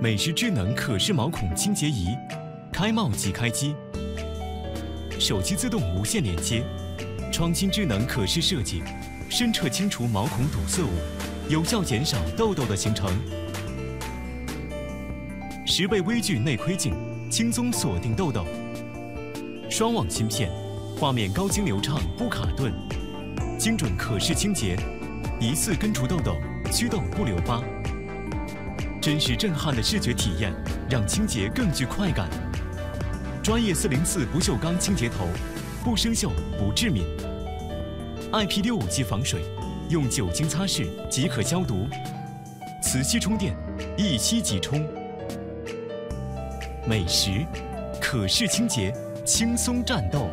美时智能可视毛孔清洁仪，开帽即开机，手机自动无线连接，创新智能可视设计，深彻清除毛孔堵塞物，有效减少痘痘的形成。十倍微距内窥镜，轻松锁定痘痘。双网芯片，画面高清流畅不卡顿，精准可视清洁，一次根除痘痘，祛痘不留疤。真实震撼的视觉体验，让清洁更具快感。专业四零四不锈钢清洁头，不生锈不致敏。IP 六五级防水，用酒精擦拭即可消毒。磁吸充电，一吸即充。美食，可视清洁，轻松战斗。